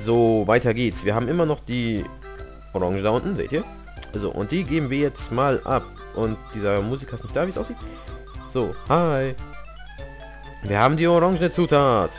So, weiter geht's. Wir haben immer noch die Orange da unten, seht ihr? So, und die geben wir jetzt mal ab. Und dieser Musiker ist nicht da, wie es aussieht. So, hi. Wir haben die orangene Zutat.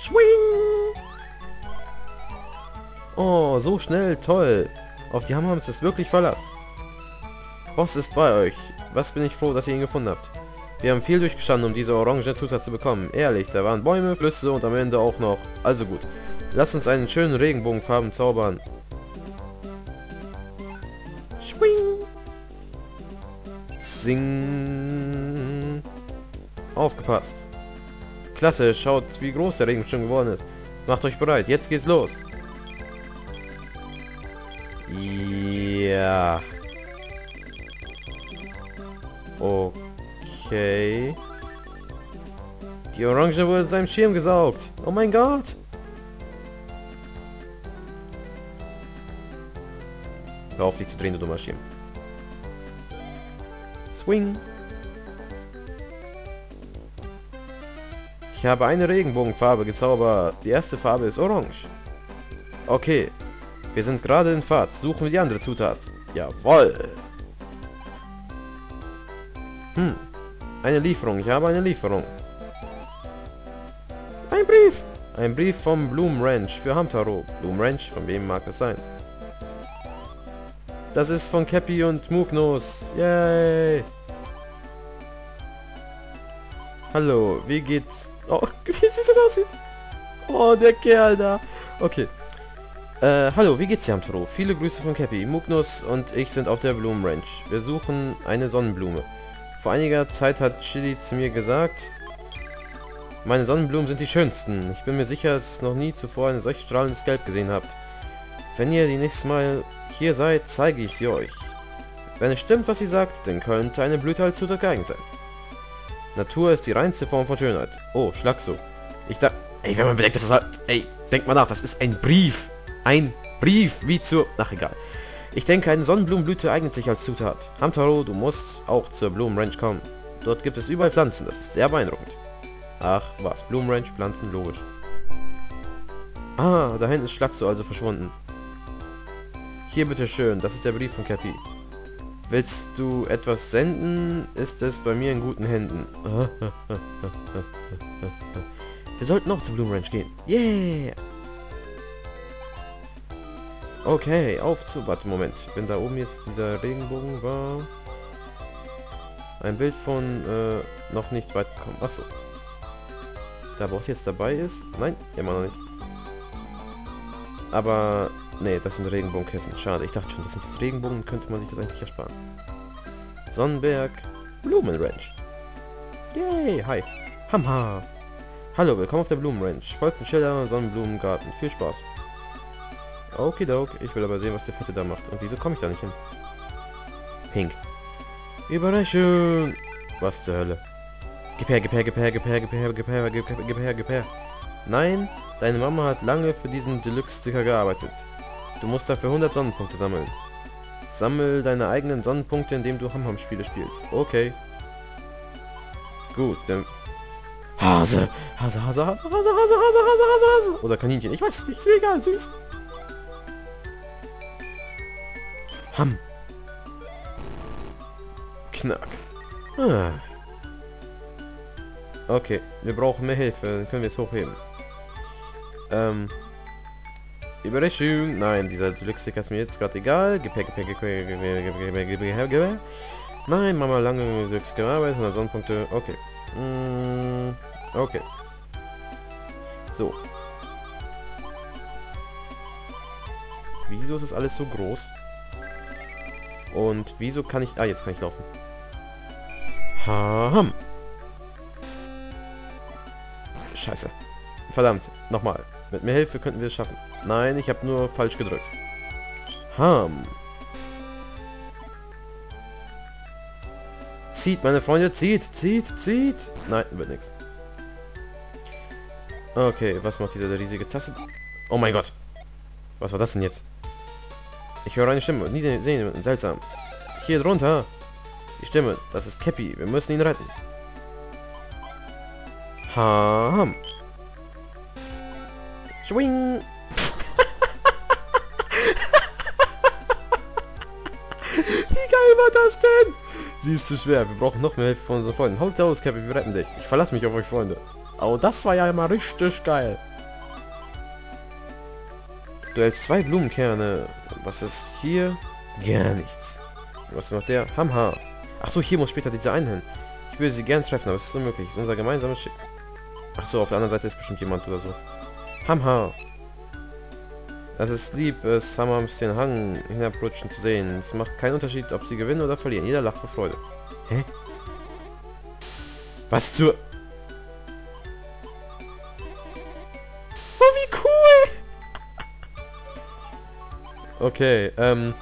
Schwing! Oh, so schnell, toll. Auf die haben wir uns das wirklich Verlass. Boss ist bei euch. Was bin ich froh, dass ihr ihn gefunden habt. Wir haben viel durchgestanden, um diese orange Zutat zu bekommen. Ehrlich, da waren Bäume, Flüsse und am Ende auch noch. Also gut. Lass uns einen schönen Regenbogenfarben zaubern. Schwing! Sing! Aufgepasst. Klasse, schaut, wie groß der Regen schon geworden ist. Macht euch bereit, jetzt geht's los. Ja. Okay. Die Orange wurde in seinem Schirm gesaugt. Oh mein Gott. Hör auf dich zu drehen, du dummer Schirm. Swing. Ich habe eine Regenbogenfarbe gezaubert. Die erste Farbe ist orange. Okay. Wir sind gerade in Fahrt. Suchen wir die andere Zutat. Jawoll. Hm. Eine Lieferung. Ich habe eine Lieferung. Ein Brief. Ein Brief vom Bloom Ranch für Hamtaro. Bloom Ranch, von wem mag es sein? Das ist von Cappy und Mugnos. Yay. Hallo, wie geht's? Oh, wie süß das aussieht. Oh, der Kerl da. Okay. Äh, hallo, wie geht's dir, Hamtaro? Viele Grüße von Cappy. Mugnos und ich sind auf der Bloom Ranch. Wir suchen eine Sonnenblume. Vor einiger Zeit hat Chili zu mir gesagt, meine Sonnenblumen sind die schönsten. Ich bin mir sicher, dass ihr noch nie zuvor ein solch strahlendes Gelb gesehen habt. Wenn ihr die nächste Mal hier seid, zeige ich sie euch. Wenn es stimmt, was sie sagt, dann könnte eine Blüte als Zutat geeignet sein. Natur ist die reinste Form von Schönheit. Oh, Schlagso. Ich da... Ey, wenn man bedenkt, dass das halt... Ey, denkt mal nach, das ist ein Brief. Ein Brief, wie zur... Ach, egal. Ich denke, eine Sonnenblumenblüte eignet sich als Zutat. Hamtaro, du musst auch zur Blumenranch kommen. Dort gibt es überall Pflanzen, das ist sehr beeindruckend. Ach, was? Blumenranch, Pflanzen, logisch. Ah, da hinten ist Schlagso also verschwunden. Hier bitteschön, das ist der Brief von Cappy. Willst du etwas senden, ist es bei mir in guten Händen. Wir sollten auch zur Bloom Ranch gehen. Yeah! Okay, auf zu... Warte, Moment. Wenn da oben jetzt dieser Regenbogen war... Ein Bild von äh, noch nicht weit gekommen. Achso. Da Boss jetzt dabei ist. Nein, immer noch nicht. Aber Nee, das sind Regenbogenkissen. Schade, ich dachte schon, das sind jetzt Regenbogen, könnte man sich das eigentlich ersparen. Sonnenberg, Blumenranch. Yay, hi. Hamha. Hallo, willkommen auf der Blumenranch. Folgt dem Schiller Sonnenblumengarten. Viel Spaß. Okidok, ich will aber sehen, was der Fette da macht. Und wieso komme ich da nicht hin? Pink. Überraschung. Was zur Hölle? Gib her, gib her, gib her, gib her, gib her, gib her, gib her, gib her, gib her. Nein, deine Mama hat lange für diesen Deluxe-Sticker gearbeitet. Du musst dafür 100 Sonnenpunkte sammeln. Sammel deine eigenen Sonnenpunkte, indem du Hamham-Spiele spielst. Okay. Gut, dann... Hase! Hase, Hase, Hase, Hase, Hase, Hase, Hase, Hase, Hase! Oder Kaninchen, ich weiß nicht, ist mir egal, süß. Ham. Knack. Ah. Okay, wir brauchen mehr Hilfe, dann können wir es hochheben. Ähm... Überraschung. Nein, dieser Deluxe-Sticker ist mir jetzt gerade egal. Gepäck, Gepäck, Gepäck, Gepäck, Gepäck, Gepäck, Gepäck. Nein, Mama lange Deluxe gearbeitet, 100 Sonnenpunkte. Okay. Mm, okay. So. Wieso ist das alles so groß? Und wieso kann ich... Ah, jetzt kann ich laufen. Ham. Scheiße. Verdammt. Nochmal. Mit mehr Hilfe könnten wir es schaffen. Nein, ich habe nur falsch gedrückt. Ham. Zieht, meine Freunde, zieht, zieht, zieht. Nein, wird nichts. Okay, was macht diese riesige Tasse? Oh mein Gott. Was war das denn jetzt? Ich höre eine Stimme. Nie sehen, seltsam. Hier drunter. Die Stimme. Das ist Cappy. Wir müssen ihn retten. Ham. Swing! Wie geil war das denn? Sie ist zu schwer. Wir brauchen noch mehr Hilfe von unseren Freunden. Holt aus, Captain. Wir retten dich. Ich verlasse mich auf euch, Freunde. Aber das war ja immer richtig geil. Du hältst zwei Blumenkerne. Was ist hier? Gar nichts. Was macht der? Hamha. Ach so, hier muss später dieser eine. Ich würde sie gern treffen, aber es ist unmöglich. Es ist unser gemeinsames Schick. Ach so, auf der anderen Seite ist bestimmt jemand oder so. Hamha. Es ist lieb, es Hamams den Hang hinabrutschen zu sehen. Es macht keinen Unterschied, ob sie gewinnen oder verlieren. Jeder lacht vor Freude. Hä? Was zur... Oh, wie cool! Okay, ähm...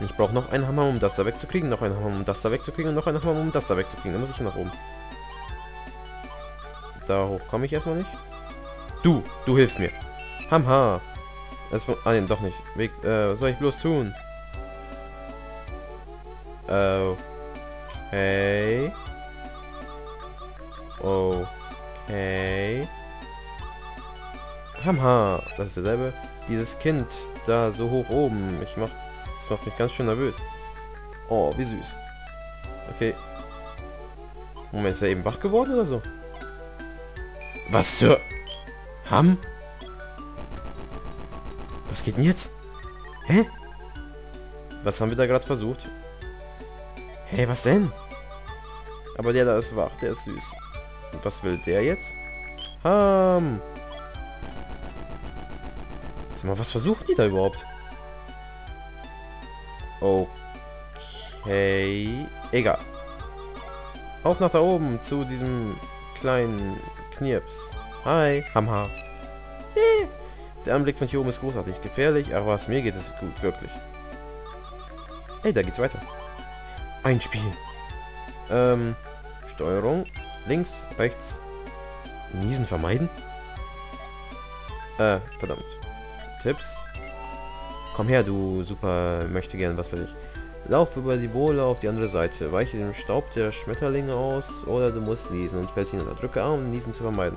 Ich brauche noch einen Hammer, um das da wegzukriegen, noch einen Hammer, um das da wegzukriegen und noch einen Hammer, um das da wegzukriegen. Dann muss ich nach oben. Da hoch komme ich erstmal nicht. Du, du hilfst mir. Hamha. Das, ah, nein, doch nicht. Weg, äh, was soll ich bloß tun? Okay. Okay. Hamha. Das ist derselbe. Dieses Kind da so hoch oben. Ich mach... Das macht mich ganz schön nervös. Oh, wie süß. Okay. Moment, ist er eben wach geworden oder so? Was zur... Ham? Was geht denn jetzt? Hä? Was haben wir da gerade versucht? Hey, was denn? Aber der da ist wach, der ist süß. Und was will der jetzt? Ham! Sag mal, was versuchen die da überhaupt? Okay. Egal. Auf nach da oben zu diesem kleinen Knirps. Hi, Hamha. Der Anblick von hier oben ist großartig gefährlich, aber was mir geht es gut, wirklich. Hey, da geht's weiter. Ein Spiel. Ähm, Steuerung. Links, rechts. Niesen vermeiden? Äh, verdammt. Tipps. Komm her, du super möchte gern was für dich. Lauf über die Bohle auf die andere Seite. Weiche den Staub der Schmetterlinge aus oder du musst niesen und fällst hinunter. Drücke A, um Niesen zu vermeiden.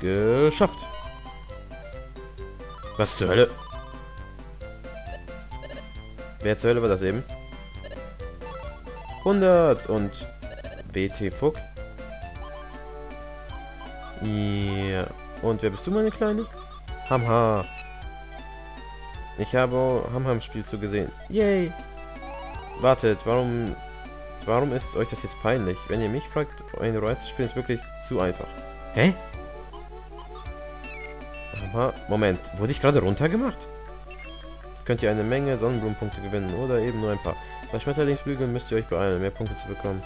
Geschafft. Was zur Hölle? Wer zur Hölle war das eben? 100 und WT Fuck. Ja. Und wer bist du, meine Kleine? Hamha. Ich habe Hamha im Spiel zu gesehen. Yay. Wartet, warum... Warum ist euch das jetzt peinlich? Wenn ihr mich fragt, eine Royal zu spielen, ist wirklich zu einfach. Hä? Aha, Moment, wurde ich gerade runtergemacht? Könnt ihr eine Menge Sonnenblumenpunkte gewinnen oder eben nur ein paar. Bei Schmetterlingsflügeln müsst ihr euch beeilen, mehr Punkte zu bekommen.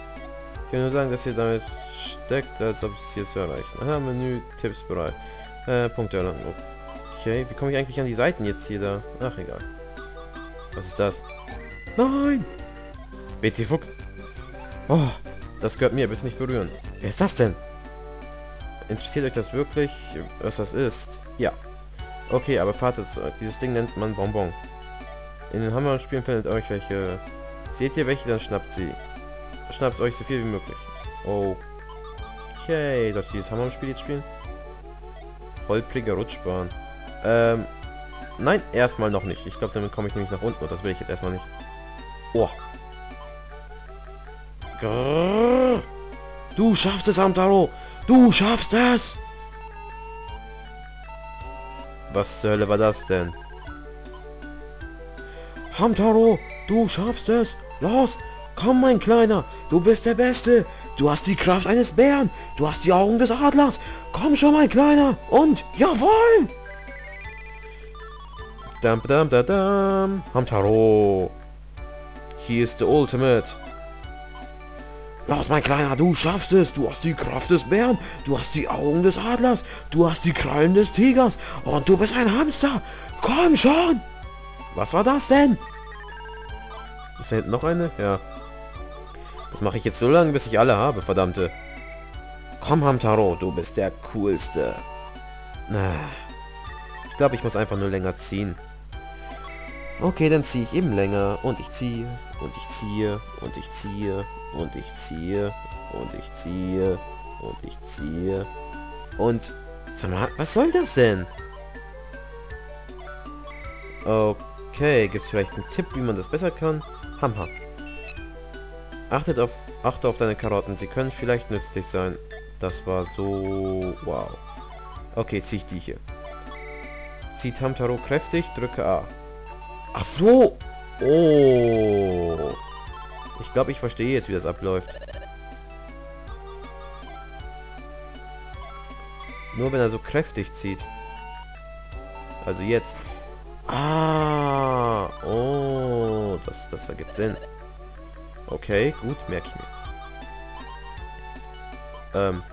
Ich kann nur sagen, dass ihr damit steckt, als ob es hier zu erreichen. Aha, Menü, Tipps bereit. Äh, Punkte erlangen. Okay, wie komme ich eigentlich an die Seiten jetzt hier da? Ach, egal. Was ist das? Nein! BT Fuck. Oh, das gehört mir, bitte nicht berühren. Wer ist das denn? Interessiert euch das wirklich, was das ist? Ja. Okay, aber Fahrzeug. Dieses Ding nennt man Bonbon. In den Hammer-Spielen findet euch welche. Seht ihr welche, dann schnappt sie. Schnappt euch so viel wie möglich. Okay, dass dieses Hammer-Spiel jetzt spielen? Holprige Rutschbahn. Ähm, nein, erstmal noch nicht. Ich glaube, damit komme ich nämlich nach unten und das will ich jetzt erstmal nicht. Oh. Grrr. Du schaffst es, Amtaro! Du schaffst es! Was zur Hölle war das denn? Hamtaro, du schaffst es. Los, komm mein Kleiner, du bist der Beste. Du hast die Kraft eines Bären. Du hast die Augen des Adlers. Komm schon, mein Kleiner. Und, jawohl! Dam, dam, dam, dam. Hamtaro. Hier ist der Ultimate. Los, mein Kleiner, du schaffst es. Du hast die Kraft des Bären. Du hast die Augen des Adlers. Du hast die Krallen des Tigers. Und du bist ein Hamster. Komm schon. Was war das denn? Ist da hinten noch eine? Ja. Das mache ich jetzt so lange, bis ich alle habe, verdammte. Komm, Hamtaro, du bist der Coolste. Na, ich glaube, ich muss einfach nur länger ziehen. Okay, dann ziehe ich eben länger. Und ich ziehe. Und ich ziehe. Und ich ziehe. Und ich ziehe. Und ich ziehe. Und ich ziehe. Und... Sag mal, was soll das denn? Okay, gibt es vielleicht einen Tipp, wie man das besser kann? Hamha. Achtet auf, achte auf deine Karotten, sie können vielleicht nützlich sein. Das war so... Wow. Okay, zieh ich die hier. Zieht Hamtaro kräftig, drücke A. Ach so! Oh! Ich glaube, ich verstehe jetzt, wie das abläuft. Nur wenn er so kräftig zieht. Also jetzt. Ah! Oh, das, das ergibt Sinn. Okay, gut, merke ich mir. Ähm.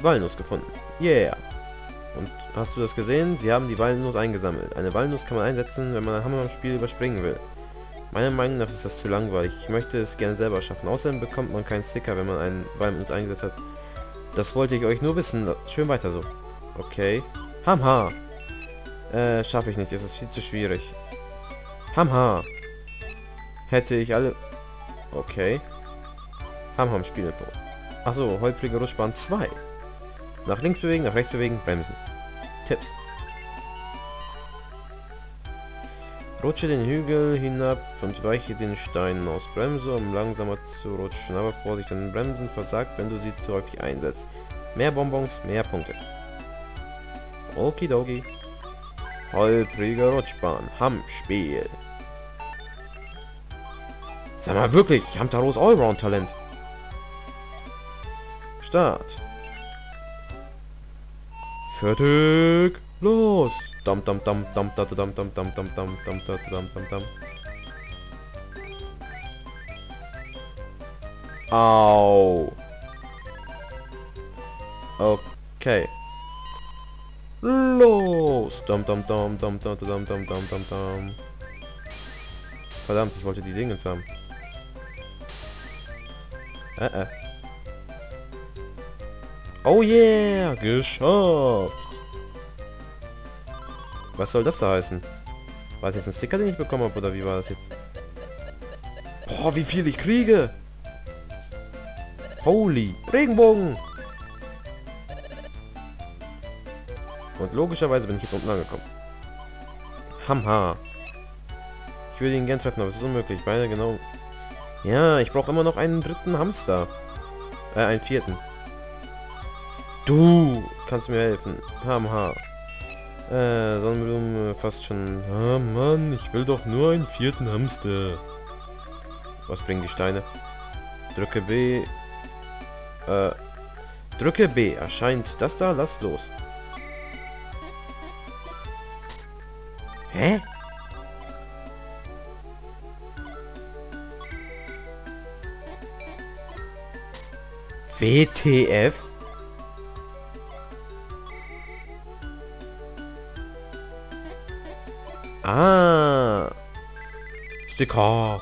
Walnuss gefunden. Yeah. Und hast du das gesehen? Sie haben die Walnuss eingesammelt. Eine Walnuss kann man einsetzen, wenn man ein Hammer im Spiel überspringen will. Meiner Meinung nach ist das zu langweilig. Ich möchte es gerne selber schaffen. Außerdem bekommt man keinen Sticker, wenn man einen Walnuss eingesetzt hat. Das wollte ich euch nur wissen. Schön weiter so. Okay. Hamha. Äh, schaffe ich nicht. Es ist viel zu schwierig. Hamha. Hätte ich alle... Okay. Hamham Spielinfo. Achso, holprige Rutschbahn 2. Nach links bewegen, nach rechts bewegen, bremsen. Tipps. Rutsche den Hügel hinab und weiche den Steinen aus. Bremse, um langsamer zu rutschen. Aber Vorsicht, denn Bremsen versagt, wenn du sie zu häufig einsetzt. Mehr Bonbons, mehr Punkte. Okidoki. Holprige Rutschbahn. Ham-Spiel. Sag mal wirklich, Hamtaros Allround-Talent. Start. Fertig. Los. Dam dam dam dam dam dam dam dam dam dam dam dam dam dam dam. Au. Okay. Los. Dam dam dam dam dam dam dam dam dam dam. Verdammt, ich wollte die Dinge haben. Äh, äh. Oh yeah, geschafft. Was soll das da heißen? War das jetzt ein Sticker, den ich bekommen habe, oder wie war das jetzt? Boah, wie viel ich kriege! Holy! Regenbogen! Und logischerweise bin ich jetzt unten angekommen. Hamha! Ich würde ihn gern treffen, aber es ist unmöglich. Beide genau... Ja, ich brauche immer noch einen dritten Hamster. Äh, einen vierten. Du kannst mir helfen. Hamha. Äh, Sonnenblume fast schon. Ah, Mann, ich will doch nur einen vierten Hamster. Was bringen die Steine? Drücke B. Äh, drücke B. Erscheint das da? Lass los. Hä? WTF? Ah. Sticker.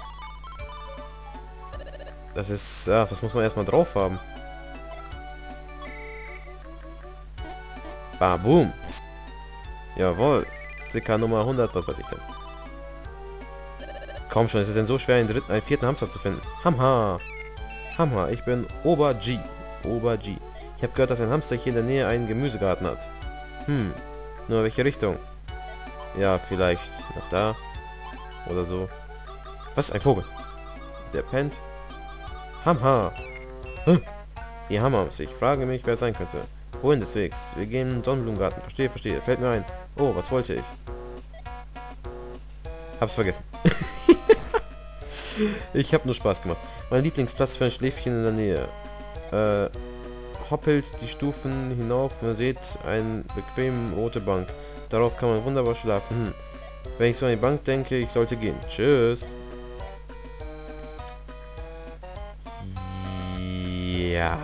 Das ist... Ja, das muss man erstmal drauf haben. Baboom. Jawohl. Sticker Nummer 100, was weiß ich denn. Kaum schon, ist es denn so schwer, einen, dritten, einen vierten Hamster zu finden. Hamha. Hamha, ich bin Ober G. Ober G. Ich habe gehört, dass ein Hamster hier in der Nähe einen Gemüsegarten hat. Hm. Nur welche Richtung? Ja, vielleicht nach da. Oder so. Was? Ein Vogel. Der pennt. Hamha. Hm. Die Hammers. Ich frage mich, wer es sein könnte. Wohin des? Wir gehen in den Sonnenblumengarten. Verstehe, verstehe. Fällt mir ein. Oh, was wollte ich? Hab's vergessen. ich habe nur Spaß gemacht. Mein Lieblingsplatz für ein Schläfchen in der Nähe. Äh, hoppelt die Stufen hinauf und seht eine bequeme rote Bank. Darauf kann man wunderbar schlafen. Hm. Wenn ich so an die Bank denke, ich sollte gehen. Tschüss. Ja.